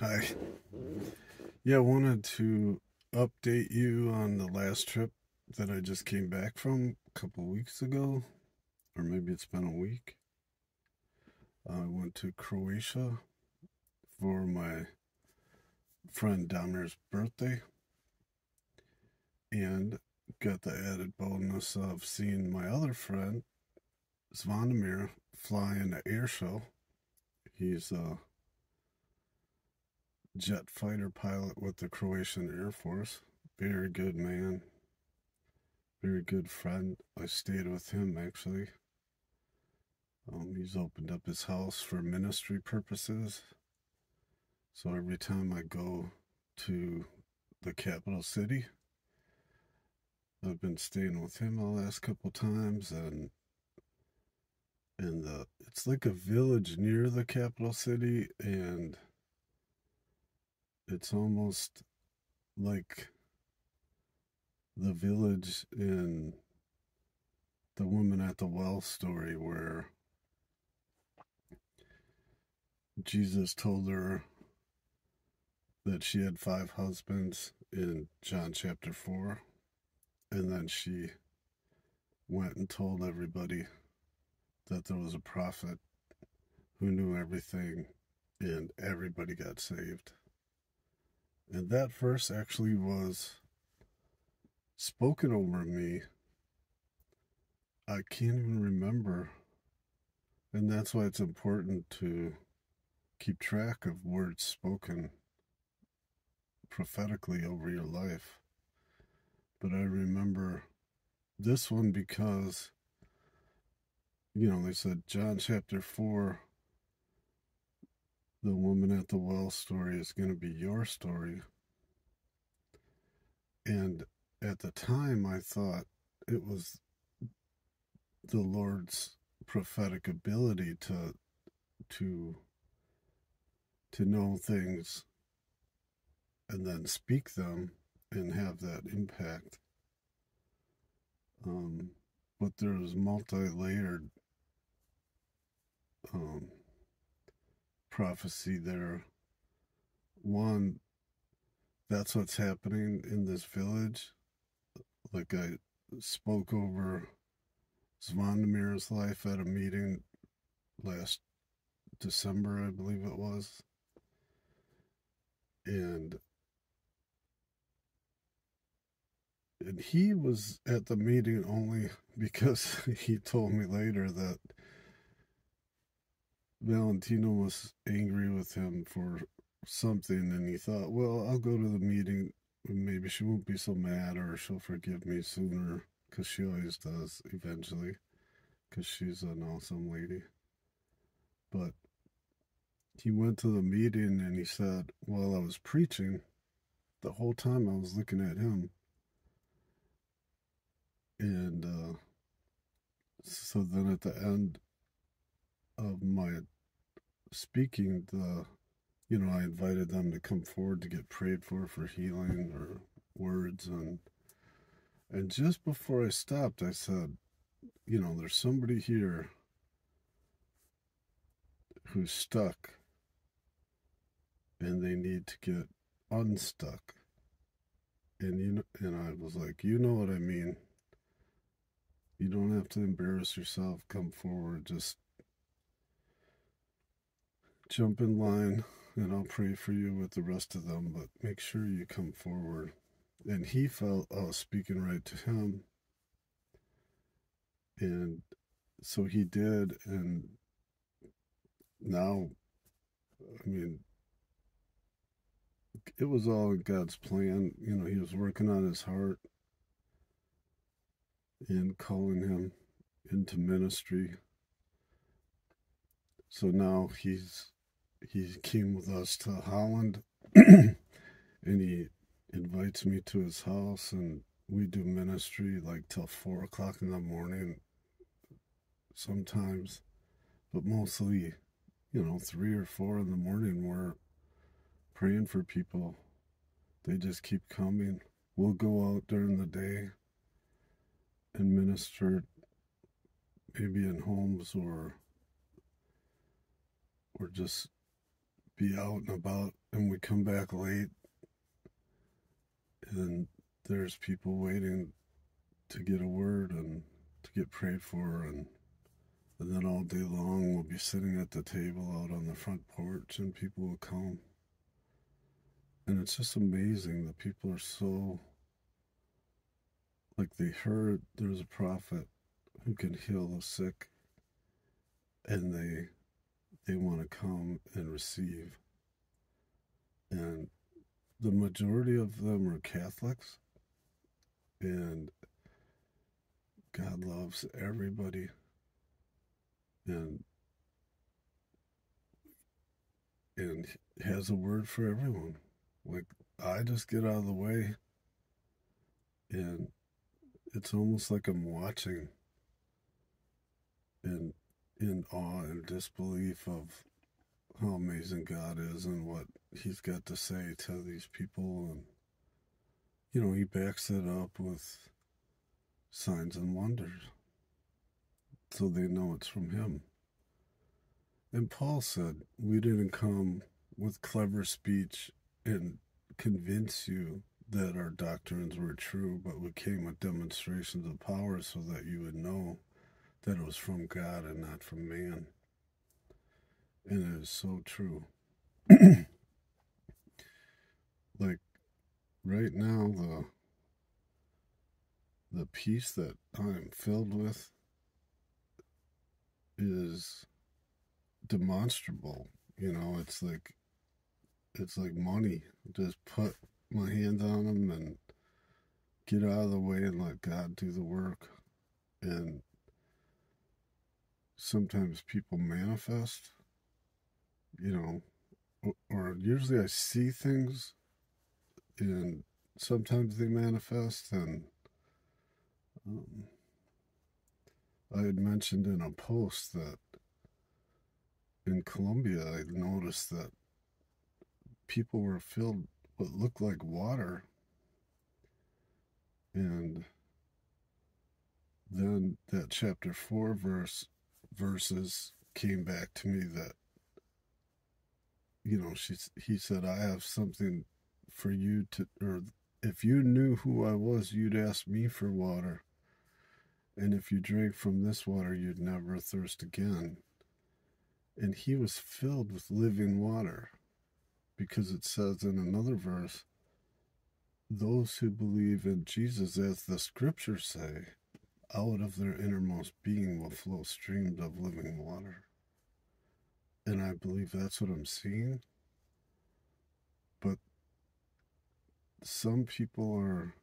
Hi. Yeah, I wanted to update you on the last trip that I just came back from a couple weeks ago, or maybe it's been a week. I went to Croatia for my friend Damir's birthday and got the added bonus of seeing my other friend, Zvonimir, fly in the air show. He's a jet fighter pilot with the Croatian Air Force. Very good man. Very good friend. I stayed with him actually. Um, he's opened up his house for ministry purposes. So every time I go to the capital city, I've been staying with him the last couple times and and the it's like a village near the capital city and it's almost like the village in the woman at the well story where Jesus told her that she had five husbands in John chapter 4 and then she went and told everybody that there was a prophet who knew everything and everybody got saved. And that verse actually was spoken over me. I can't even remember. And that's why it's important to keep track of words spoken prophetically over your life. But I remember this one because, you know, they said John chapter 4 the woman at the well story is going to be your story. And at the time, I thought it was the Lord's prophetic ability to to to know things and then speak them and have that impact. Um, but there's multi-layered um, prophecy there. One, that's what's happening in this village. Like I spoke over Zvonimir's life at a meeting last December, I believe it was. And and he was at the meeting only because he told me later that Valentina was angry with him for something, and he thought, well, I'll go to the meeting. Maybe she won't be so mad, or she'll forgive me sooner, because she always does eventually, because she's an awesome lady. But he went to the meeting and he said, while I was preaching, the whole time I was looking at him. And uh, so then at the end, of my speaking, the you know, I invited them to come forward to get prayed for for healing or words and and just before I stopped, I said, you know, there's somebody here who's stuck and they need to get unstuck. And you know, and I was like, you know what I mean. You don't have to embarrass yourself. Come forward. Just jump in line and I'll pray for you with the rest of them, but make sure you come forward. And he felt I was speaking right to him. And so he did. And now, I mean, it was all God's plan. You know, he was working on his heart and calling him into ministry. So now he's he came with us to Holland and he invites me to his house and we do ministry like till four o'clock in the morning sometimes. But mostly you know three or four in the morning we're praying for people. They just keep coming. We'll go out during the day and minister maybe in homes or or just be out and about and we come back late and there's people waiting to get a word and to get prayed for and and then all day long we'll be sitting at the table out on the front porch and people will come. And it's just amazing that people are so like they heard there's a prophet who can heal the sick and they they want to come and receive. And the majority of them are catholics and god loves everybody. And and has a word for everyone. Like i just get out of the way and it's almost like i'm watching. In in awe and disbelief of how amazing God is and what he's got to say to these people. And you know he backs it up with signs and wonders so they know it's from him. And Paul said we didn't come with clever speech and convince you that our doctrines were true but we came with demonstrations of power so that you would know that it was from God and not from man. And it is so true. like right now the the peace that I am filled with is demonstrable. You know, it's like it's like money. Just put my hands on them and get out of the way and let God do the work. And sometimes people manifest, you know, or, usually I see things and sometimes they manifest and um, I had mentioned in a post that in Colombia I noticed that people were filled what looked like water and then that chapter 4 verse verses came back to me that you know she he said I have something for you to or if you knew who I was you'd ask me for water. And if you drank from this water you'd never thirst again. And he was filled with living water because it says in another verse those who believe in Jesus as the scriptures say out of their innermost being will flow streams of living water. And I believe that's what I'm seeing. But some people are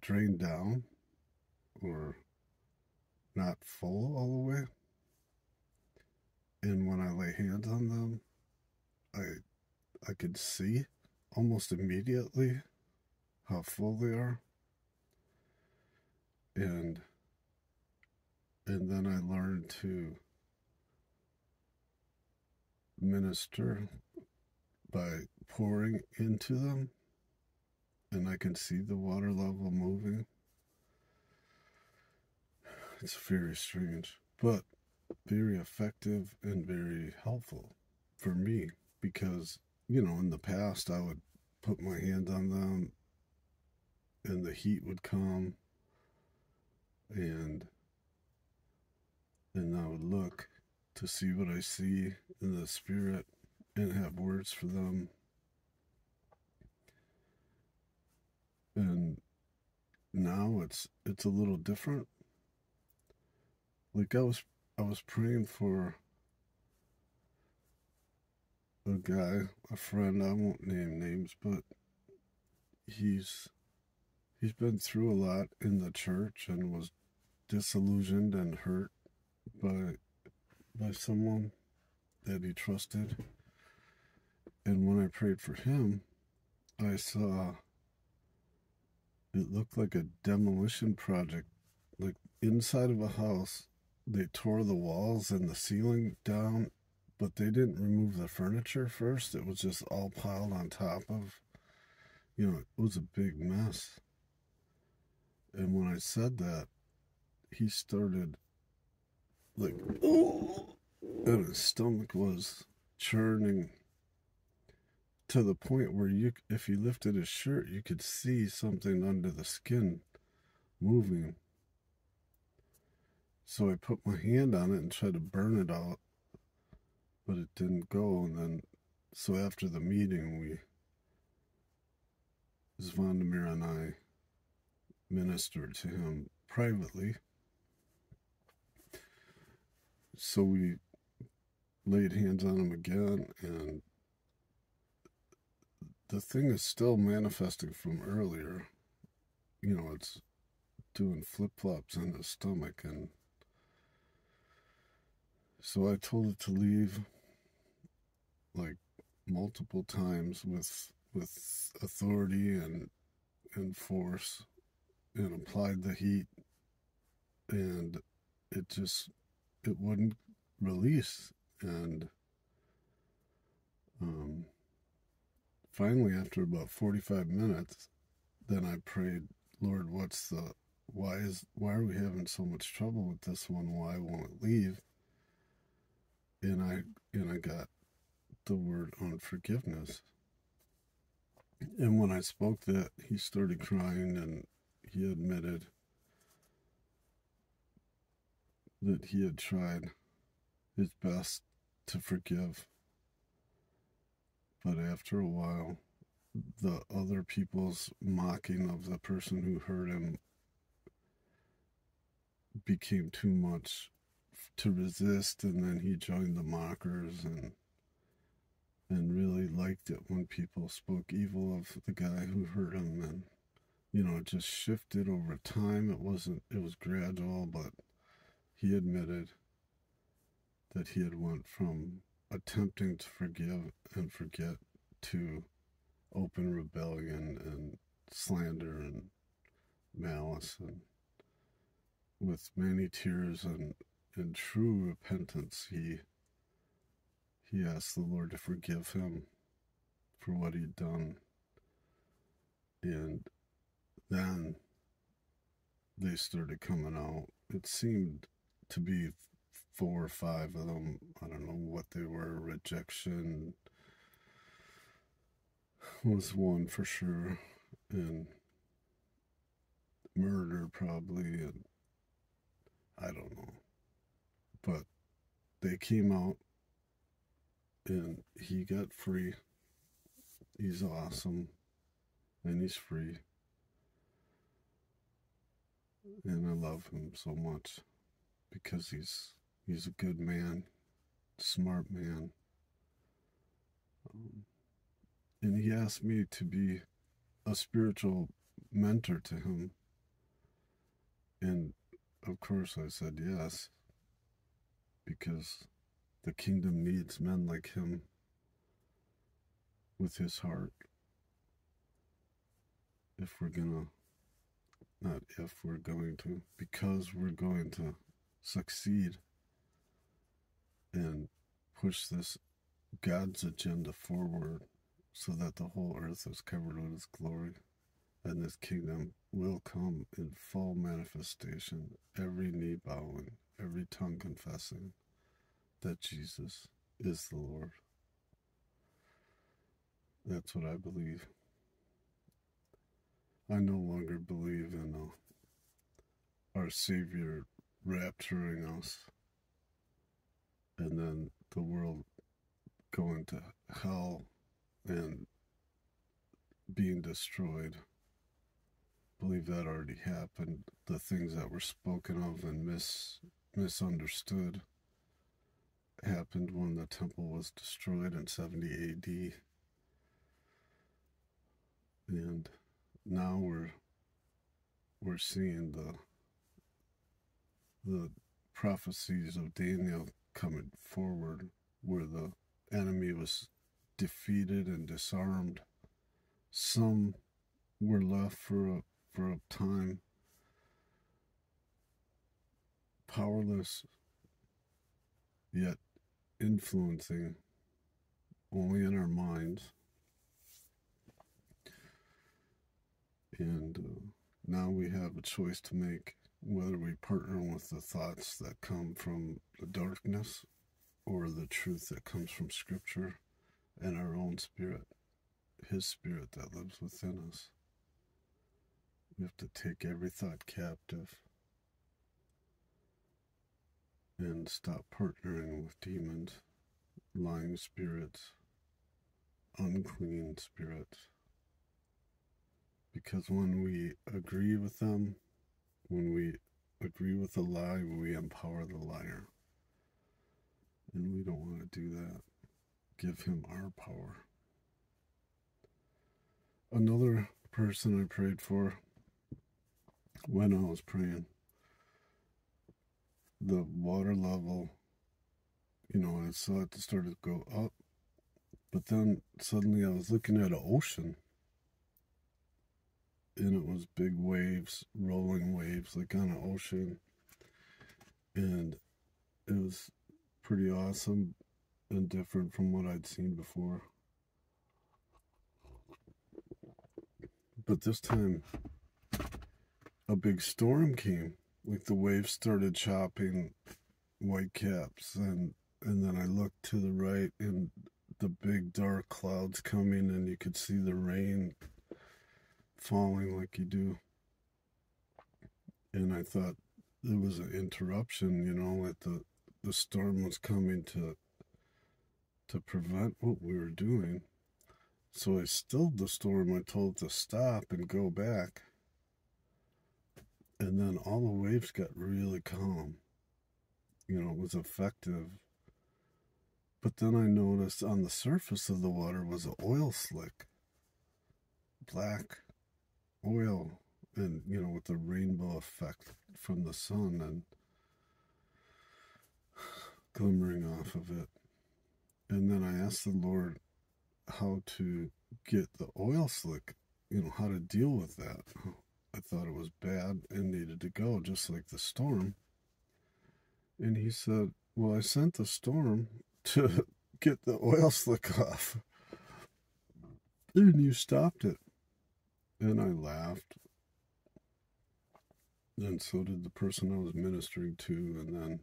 drained down or not full all the way. And when I lay hands on them, I I could see almost immediately how full they are and and then I learned to minister by pouring into them and I can see the water level moving. It's very strange, but very effective and very helpful for me because, you know, in the past I would put my hand on them and the heat would come and and I would look to see what I see in the spirit and have words for them. And now it's it's a little different. Like I was I was praying for a guy, a friend, I won't name names, but he's he's been through a lot in the church and was disillusioned and hurt by by someone that he trusted. And when I prayed for him, I saw it looked like a demolition project. Like inside of a house, they tore the walls and the ceiling down, but they didn't remove the furniture first. It was just all piled on top of, you know, it was a big mess. And when I said that, he started like and his stomach was churning to the point where you, if you lifted his shirt, you could see something under the skin moving. So I put my hand on it and tried to burn it out, but it didn't go. And then, so after the meeting, we, Zvonimir and I ministered to him privately. So we laid hands on him again, and the thing is still manifesting from earlier. You know, it's doing flip flops in the stomach, and so I told it to leave like multiple times with with authority and and force and applied the heat and it just it wouldn't release. And um, finally after about 45 minutes then i prayed lord what's the why is why are we having so much trouble with this one? Why won't it leave? And i and i got the word on forgiveness. and when i spoke that he started crying and he admitted that he had tried his best to forgive. But after a while, the other people's mocking of the person who hurt him became too much to resist and then he joined the mockers and and really liked it when people spoke evil of the guy who hurt him and you know it just shifted over time it wasn't it was gradual but he admitted that he had went from attempting to forgive and forget to open rebellion and slander and malice and with many tears and, and true repentance he he asked the Lord to forgive him for what he'd done. And then they started coming out. It seemed to be four or five of them. I don't know what they were. Rejection was one for sure, and murder probably, and I don't know. But they came out, and he got free. He's awesome, and he's free. And I love him so much because he's He's a good man, smart man. Um, and he asked me to be a spiritual mentor to him. And of course, I said yes, because the kingdom needs men like him with his heart. If we're gonna, not if we're going to, because we're going to succeed and push this God's agenda forward so that the whole earth is covered with His glory and His kingdom will come in full manifestation, every knee bowing, every tongue confessing that Jesus is the Lord. That's what I believe. I no longer believe in uh, our Savior rapturing us and then the world going to hell and being destroyed. I believe that already happened. The things that were spoken of and mis misunderstood happened when the temple was destroyed in 70 AD. And now we're we're seeing the the prophecies of Daniel coming forward where the enemy was defeated and disarmed. Some were left for a, for a time powerless, yet influencing only in our minds. And uh, now we have a choice to make whether we partner with the thoughts that come from the darkness or the truth that comes from Scripture and our own spirit. His Spirit that lives within us. We have to take every thought captive and stop partnering with demons, lying spirits, unclean spirits. Because when we agree with them, when we agree with the lie, we empower the liar. And we don't want to do that. Give him our power. Another person I prayed for when I was praying, the water level, you know, I saw it started to go up. But then suddenly I was looking at an ocean and it was big waves, rolling waves, like on an ocean. And it was pretty awesome and different from what I'd seen before. But this time, a big storm came. Like the waves started chopping whitecaps, and and then I looked to the right, and the big dark clouds coming, and you could see the rain falling like you do. And I thought there was an interruption, you know, that the the storm was coming to to prevent what we were doing. So I stilled the storm. I told it to stop and go back. And then all the waves got really calm. You know, it was effective. But then I noticed on the surface of the water was an oil slick. Black oil and you know with the rainbow effect from the sun and glimmering off of it. And then i asked the lord how to get the oil slick you know how to deal with that. I thought it was bad and needed to go just like the storm. And he said well i sent the storm to get the oil slick off. And you stopped it and I laughed. And so did the person I was ministering to, and then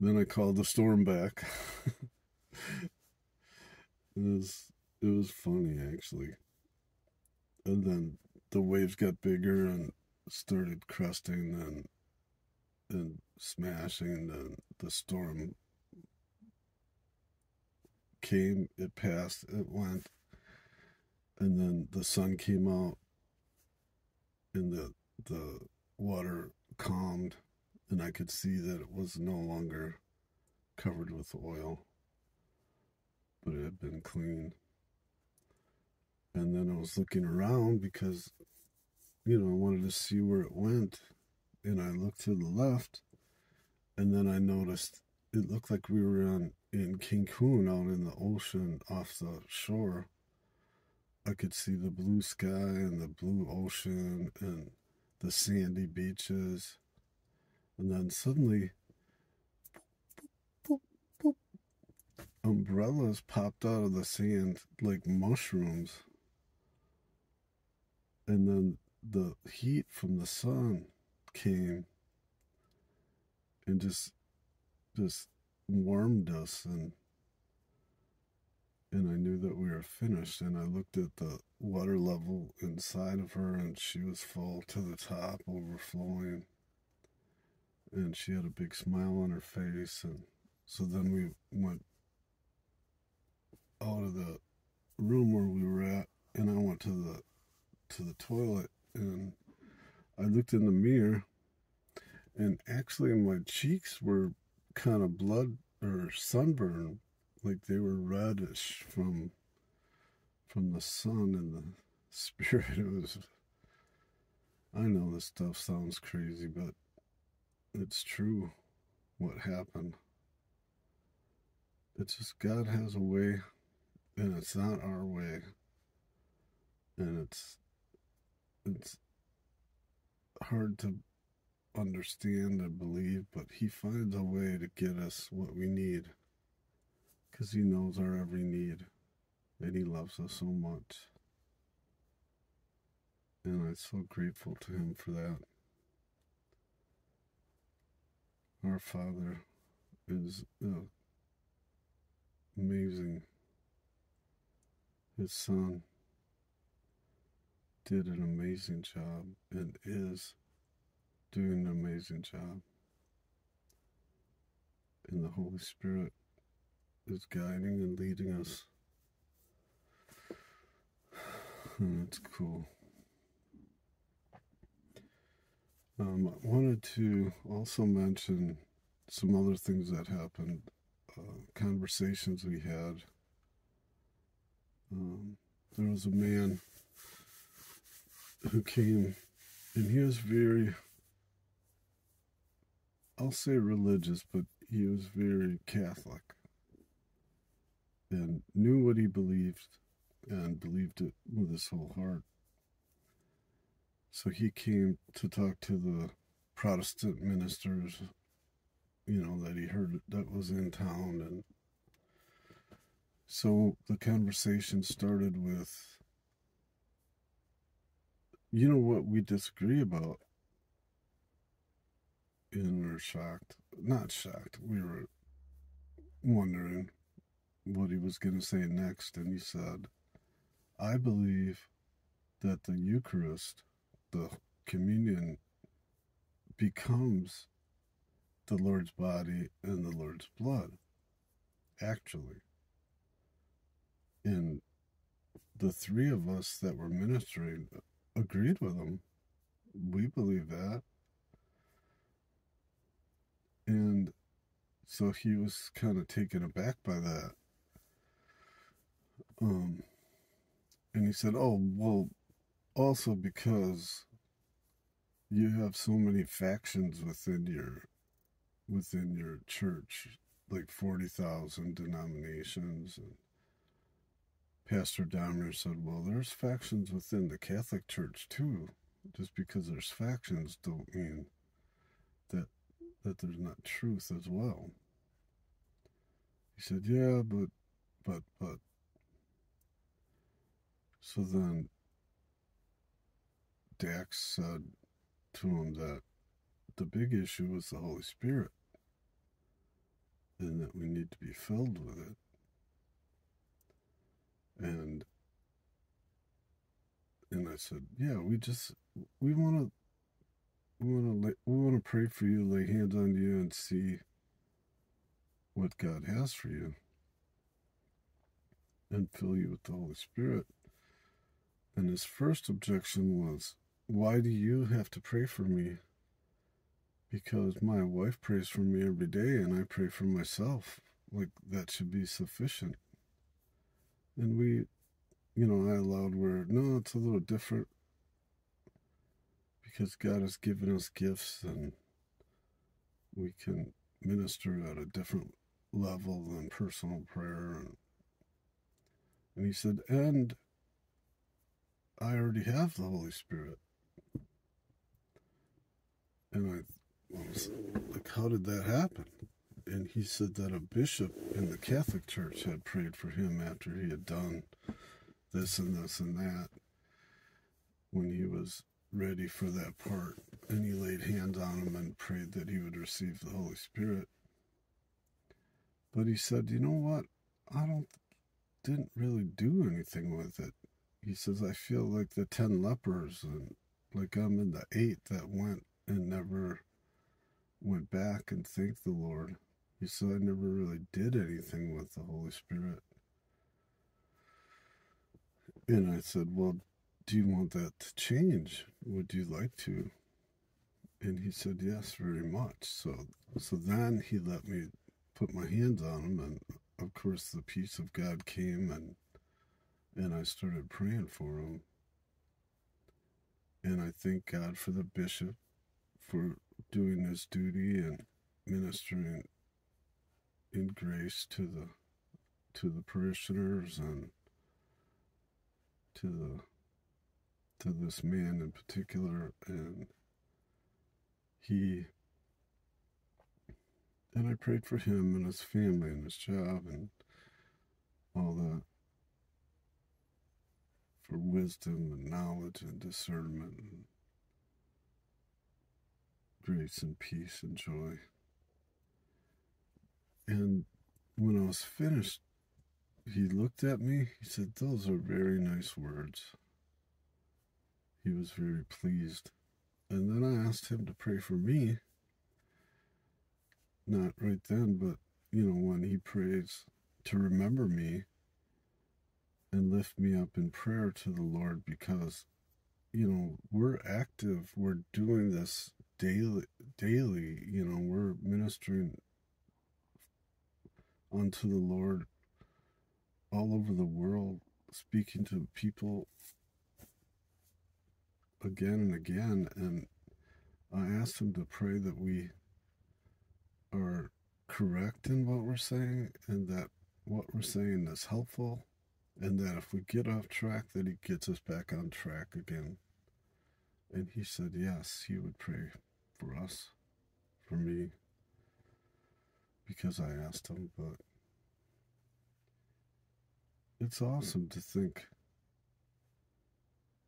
then I called the storm back. it was it was funny actually. And then the waves got bigger and started cresting and and smashing and the storm came, it passed, it went, and then the sun came out and the the water calmed and I could see that it was no longer covered with oil but it had been clean. And then I was looking around because you know I wanted to see where it went and I looked to the left and then I noticed it looked like we were on in Cancun out in the ocean off the shore I could see the blue sky and the blue ocean and the sandy beaches. And then suddenly, umbrellas popped out of the sand like mushrooms. And then the heat from the sun came and just just warmed us and and I knew that we were finished. And I looked at the water level inside of her, and she was full to the top, overflowing. And she had a big smile on her face. And so then we went out of the room where we were at, and I went to the to the toilet, and I looked in the mirror, and actually my cheeks were kind of blood or sunburn like they were reddish from from the sun and the spirit. It was. I know this stuff sounds crazy, but it's true. What happened? It's just God has a way, and it's not our way, and it's it's hard to understand and believe, but He finds a way to get us what we need because He knows our every need and He loves us so much. And I'm so grateful to Him for that. Our Father is uh, amazing. his son did an amazing job and is doing an amazing job. And the Holy Spirit is guiding and leading us. And it's cool. Um, I wanted to also mention some other things that happened, uh, conversations we had. Um, there was a man who came, and he was very, I'll say religious, but he was very Catholic and knew what he believed and believed it with his whole heart. So he came to talk to the Protestant ministers, you know, that he heard that was in town. And so the conversation started with, you know, what we disagree about. And we are shocked. Not shocked. We were wondering what he was going to say next. And he said, I believe that the Eucharist the communion becomes the Lord's body and the Lord's blood, actually. And the three of us that were ministering agreed with him. We believe that. And so he was kind of taken aback by that. Um, and he said, Oh, well, also because you have so many factions within your within your church like 40,000 denominations and Pastor Damir said, "Well, there's factions within the Catholic Church too. Just because there's factions don't mean that that there's not truth as well." He said, "Yeah, but but but." So then Dax said to him that the big issue was the Holy Spirit and that we need to be filled with it. And and I said, yeah, we just we want to we want to we want to pray for you, lay hands on you, and see what God has for you, and fill you with the Holy Spirit. And his first objection was, why do you have to pray for me? Because my wife prays for me every day and I pray for myself. Like, that should be sufficient. And we, you know, I allowed where, no, it's a little different. Because God has given us gifts and we can minister at a different level than personal prayer. And, and he said, and I already have the Holy Spirit. And I was like, how did that happen? And he said that a bishop in the Catholic Church had prayed for him after he had done this and this and that when he was ready for that part. And he laid hands on him and prayed that he would receive the Holy Spirit. But he said, you know what? I don't, didn't really do anything with it. He says, I feel like the 10 lepers and like I'm in the eight that went and never went back and thanked the Lord. He said, I never really did anything with the Holy Spirit. And I said, Well, do you want that to change? Would you like to? And he said, Yes, very much. So so then he let me put my hands on him and of course the peace of God came and and I started praying for him. And I thank God for the bishop for doing his duty and ministering in grace to the to the parishioners and to the to this man in particular and he and I prayed for him and his family and his job and all that for wisdom and knowledge and discernment and grace and peace and joy. And when I was finished, he looked at me. He said, Those are very nice words. He was very pleased. And then I asked him to pray for me. Not right then, but, you know, when he prays to remember me and lift me up in prayer to the Lord because, you know, we're active. We're doing this daily, daily, you know, we're ministering unto the Lord all over the world, speaking to people again and again. And I asked him to pray that we are correct in what we're saying and that what we're saying is helpful and that if we get off track that he gets us back on track again. And he said yes he would pray for us for me because i asked him. But it's awesome to think,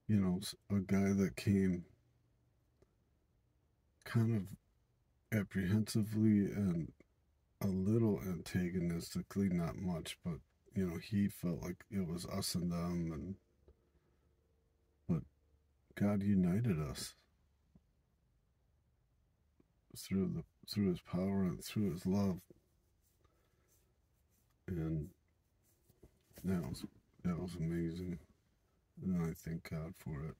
you know, a guy that came kind of apprehensively and a little antagonistically, not much, but you know, he felt like it was us and them and but God united us through the through his power and through his love. And that was that was amazing, and I thank God for it.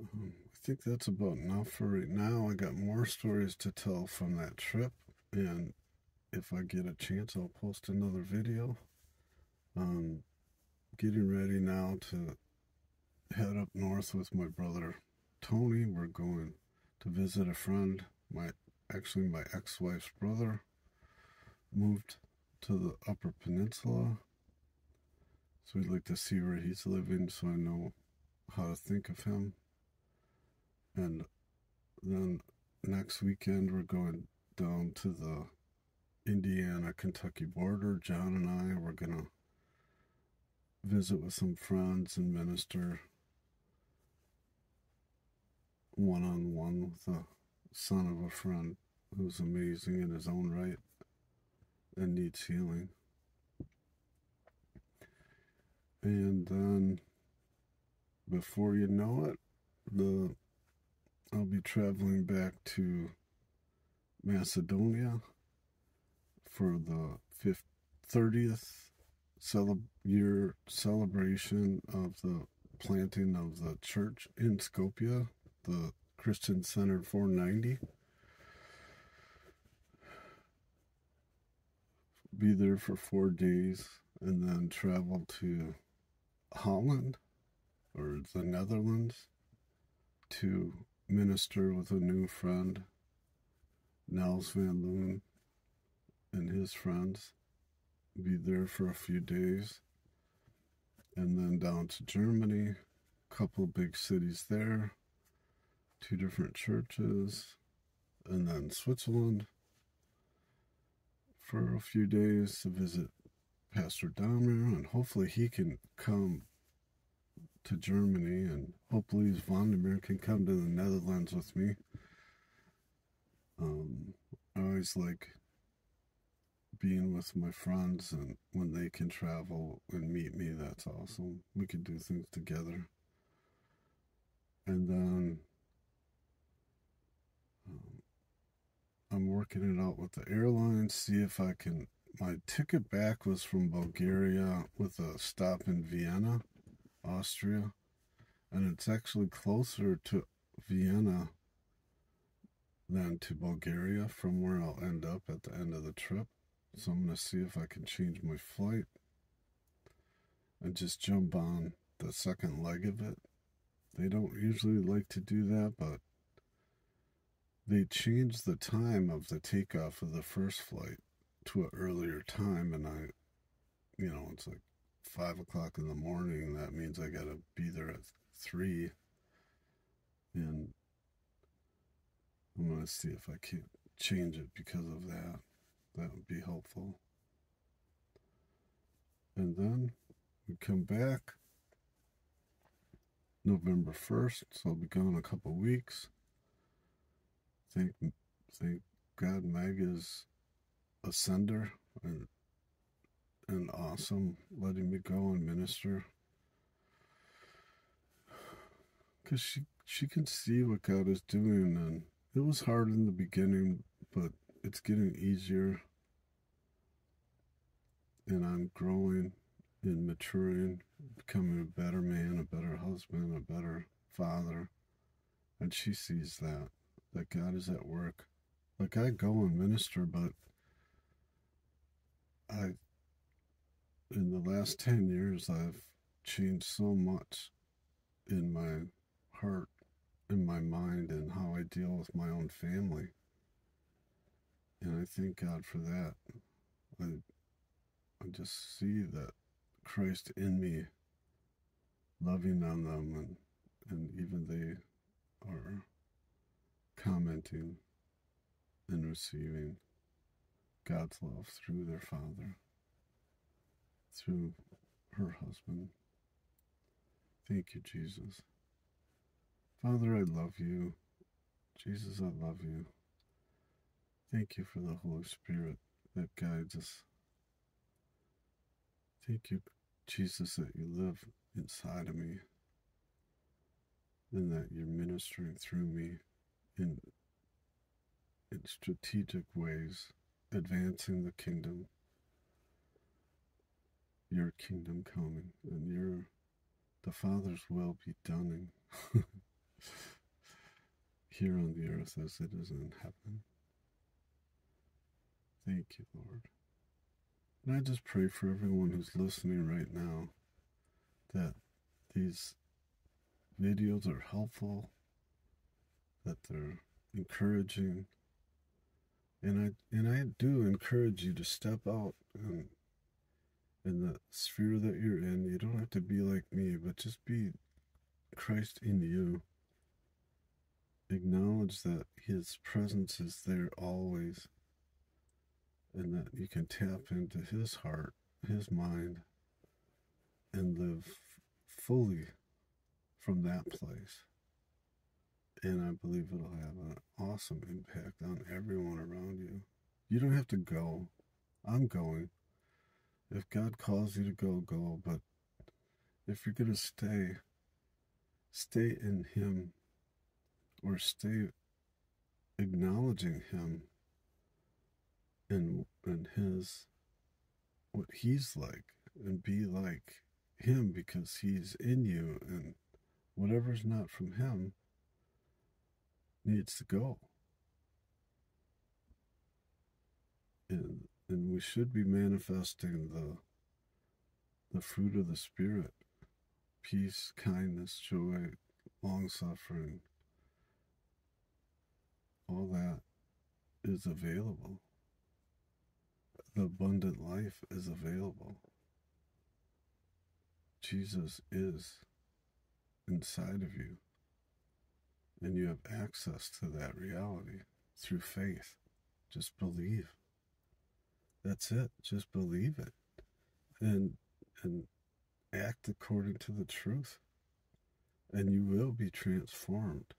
Um, I think that's about enough for right now. I got more stories to tell from that trip, and if I get a chance, I'll post another video. Um, getting ready now to head up north with my brother Tony. We're going to visit a friend. My actually my ex-wife's brother moved to the Upper Peninsula. So we'd like to see where he's living so I know how to think of him. And then next weekend we're going down to the Indiana Kentucky border. John and I were going to visit with some friends and minister one on one with a son of a friend who's amazing in his own right and needs healing. And then before you know it, the I'll be traveling back to Macedonia for the fifth, 30th cele- year celebration of the planting of the church in Skopje, the Christian Center 490. be there for four days and then travel to Holland or the Netherlands to minister with a new friend, Nels van Loon, his friends. Be there for a few days and then down to Germany, couple big cities there, two different churches, and then Switzerland for a few days to visit Pastor Damir, and hopefully he can come to Germany, and hopefully his Vandermeer can come to the Netherlands with me. Um, I always like being with my friends, and when they can travel and meet me, that's awesome. We can do things together. And then um, I'm working it out with the airline, see if I can. My ticket back was from Bulgaria with a stop in Vienna, Austria, and it's actually closer to Vienna than to Bulgaria from where I'll end up at the end of the trip. So I'm going to see if I can change my flight and just jump on the second leg of it. They don't usually like to do that, but they changed the time of the takeoff of the first flight to an earlier time, and I, you know, it's like five o'clock in the morning. That means I got to be there at three, and I'm gonna see if I can't change it because of that. That would be helpful. And then we come back November 1st, so I'll be gone a couple weeks. Thank, thank God Meg is a sender and and awesome letting me go and minister because she she can see what God is doing and it was hard in the beginning but it's getting easier and I'm growing and maturing becoming a better man a better husband a better father and she sees that that God is at work like I go and minister but I in the last 10 years, I've changed so much in my heart, in my mind, and how I deal with my own family. And I thank God for that. I, I just see that Christ in me, loving on them, and, and even they are commenting and receiving God's love through their Father through her husband. Thank you, Jesus. Father, I love you. Jesus, I love you. Thank you for the Holy Spirit that guides us. Thank you, Jesus, that you live inside of me and that you're ministering through me in, in strategic ways, advancing the kingdom your kingdom coming and your the Father's will be done here on the earth as it is in heaven. Thank you, Lord. And I just pray for everyone who's listening right now that these videos are helpful, that they're encouraging. And I and I do encourage you to step out and in the sphere that you're in. You don't have to be like me, but just be Christ in you. Acknowledge that His presence is there always, and that you can tap into His heart, His mind, and live fully from that place. And I believe it'll have an awesome impact on everyone around you. You don't have to go. I'm going. If God calls you to go, go. But if you're going to stay, stay in Him or stay acknowledging Him and, and His, what He's like, and be like Him because He's in you, and whatever's not from Him needs to go. And and we should be manifesting the the fruit of the spirit peace kindness joy long suffering all that is available abundant life is available jesus is inside of you and you have access to that reality through faith just believe that's it. Just believe it. And and act according to the truth. And you will be transformed.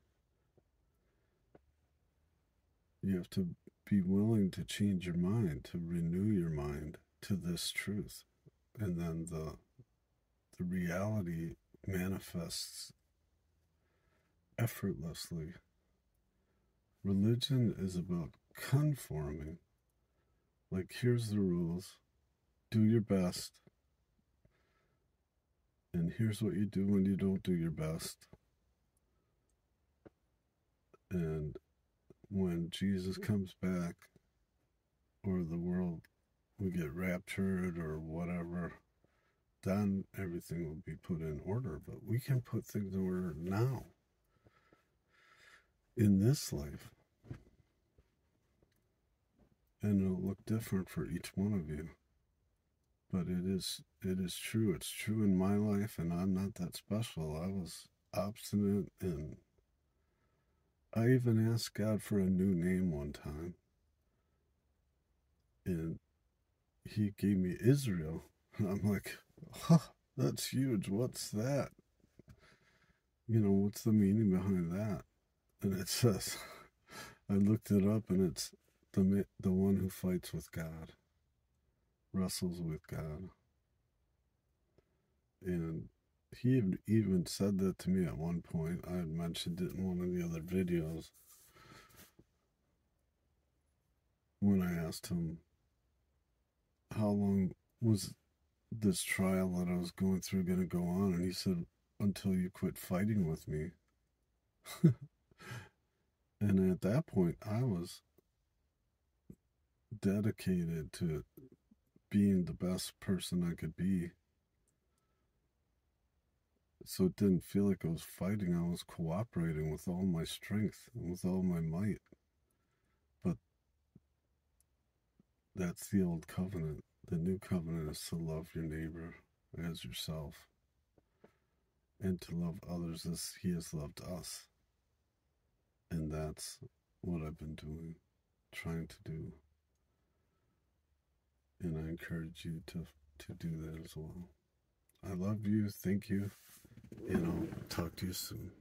You have to be willing to change your mind, to renew your mind to this truth. And then the the reality manifests effortlessly. Religion is about conforming like, here's the rules do your best. And here's what you do when you don't do your best. And when Jesus mm-hmm. comes back, or the world we get raptured or whatever, then everything will be put in order. But we can put things in order now. In this life. And it'll look different for each one of you. But it is it is true. It's true in my life and i'm not that special. I was obstinate and i even asked god for a new name one time and he gave me israel and i'm like huh, that's huge what's that you know what's the meaning behind that and it says i looked it up and it's the the one who fights with God. wrestles with God. And he even said that to me at one point. I had mentioned it in one of the other videos when I asked him how long was this trial that I was going through going to go on, and he said, until you quit fighting with me. and at that point, I was dedicated to being the best person I could be. So it didn't feel like I was fighting, I was cooperating with all my strength and with all my might. But that's the old covenant. The new covenant is to love your neighbor as yourself and to love others as he has loved us. And that's what I've been doing, trying to do. And I encourage you to, to do that as well. I love you. Thank you. And I'll talk to you soon.